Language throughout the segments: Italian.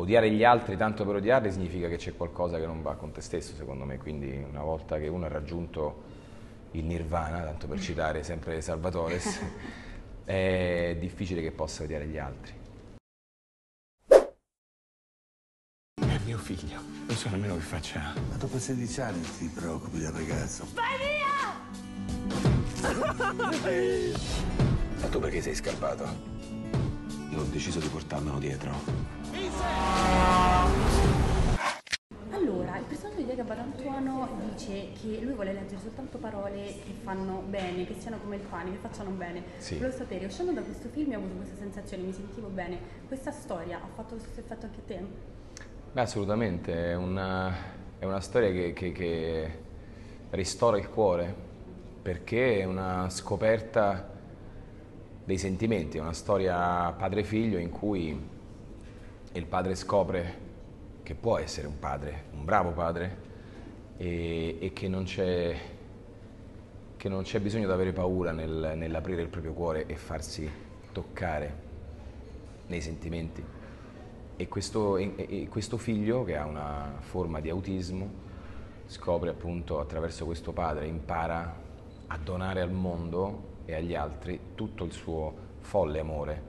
odiare gli altri tanto per odiarli significa che c'è qualcosa che non va con te stesso, secondo me. Quindi una volta che uno ha raggiunto il nirvana, tanto per citare sempre Salvatore, è difficile che possa odiare gli altri. È mio figlio, non so nemmeno che faccia. Ma dopo 16 anni ti preoccupi del ragazzo. Ma tu perché sei scappato? Io ho deciso di portarmelo dietro. Allora, il personaggio di Diego Barantuano dice che lui vuole leggere soltanto parole che fanno bene, che siano come il pane, che facciano bene. Sì. Volevo sapere, uscendo da questo film ho avuto questa sensazione, mi sentivo bene. Questa storia ha fatto lo stesso effetto anche a te? Beh, assolutamente, è una, è una storia che, che- che ristora il cuore, perché è una scoperta dei sentimenti, una storia padre-figlio in cui il padre scopre che può essere un padre, un bravo padre, e, e che non c'è che non c'è bisogno di avere paura nel- nell'aprire il proprio cuore e farsi toccare nei sentimenti. E questo, e- e questo figlio, che ha una forma di autismo, scopre appunto attraverso questo padre, impara a donare al mondo e agli altri tutto il suo folle amore.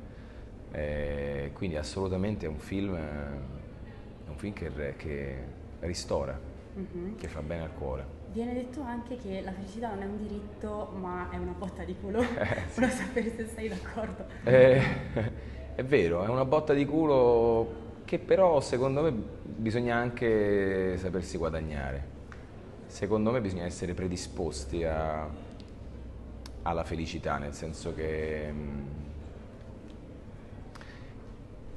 Eh, quindi assolutamente è un film, eh, è un film che, che ristora, che fa bene al cuore. Viene detto anche che la felicità non è un diritto, ma è una botta di culo. sì. Volevo sapere se sei d'accordo. Eh, è vero, è una botta di culo che però secondo me bisogna anche sapersi guadagnare. Secondo me bisogna essere predisposti a- alla felicità, nel senso che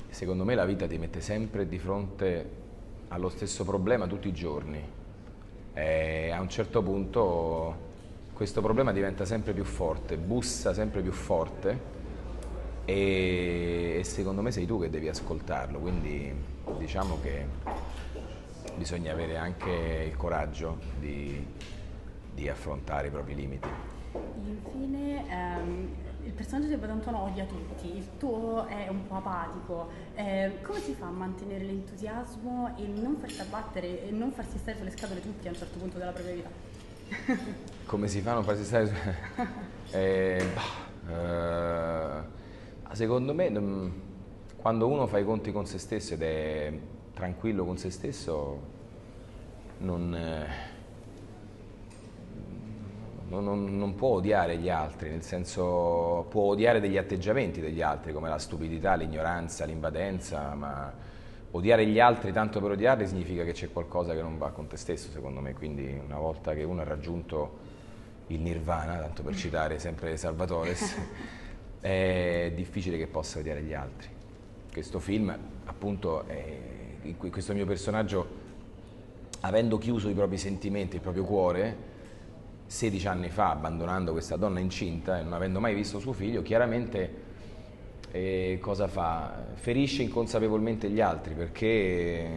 secondo me la vita ti mette sempre di fronte allo stesso problema tutti i giorni. E a un certo punto questo problema diventa sempre più forte, bussa sempre più forte e secondo me sei tu che devi ascoltarlo, quindi diciamo che bisogna avere anche il coraggio di, di affrontare i propri limiti. Infine, ehm, il personaggio di Badantuono odia tutti, il tuo è un po' apatico. Eh, come si fa a mantenere l'entusiasmo e non farsi abbattere e non farsi stare sulle scatole tutti a un certo punto della propria vita? Come si fa a non farsi stare... su- Eh, bah, eh, secondo me quando uno fa i conti con se stesso ed è tranquillo con se stesso non, eh, non- non- non può odiare gli altri, nel senso può odiare degli atteggiamenti degli altri come la stupidità, l'ignoranza, l'invadenza, ma odiare gli altri tanto per odiarli significa che c'è qualcosa che non va con te stesso, secondo me, quindi una volta che uno ha raggiunto il nirvana, tanto per citare sempre Salvatore, è difficile che possa odiare gli altri. Questo film, appunto, è- in cui questo mio personaggio, avendo chiuso i propri sentimenti, il proprio cuore, 16 anni fa, abbandonando questa donna incinta e non avendo mai visto suo figlio, chiaramente eh, cosa fa? Ferisce inconsapevolmente gli altri perché,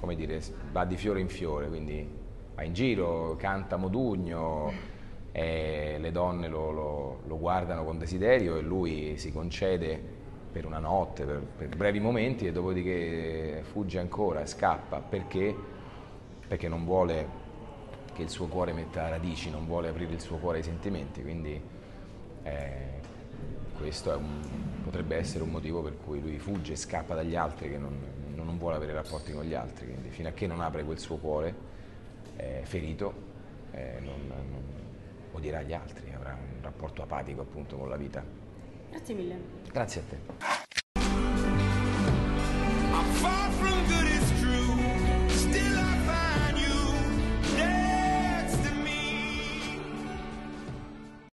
come dire, va di fiore in fiore, quindi va in giro, canta modugno, e le donne lo, lo- lo guardano con desiderio e lui si concede per una notte, per, per brevi momenti e dopodiché fugge ancora e scappa perché, perché non vuole che il suo cuore metta radici, non vuole aprire il suo cuore ai sentimenti, quindi eh, questo è un- potrebbe essere un motivo per cui lui fugge e scappa dagli altri, che non, non vuole avere rapporti con gli altri, quindi fino a che non apre quel suo cuore eh, ferito, eh, non, non odierà gli altri, avrà un rapporto apatico appunto con la vita. Grazie mille. Grazie a te.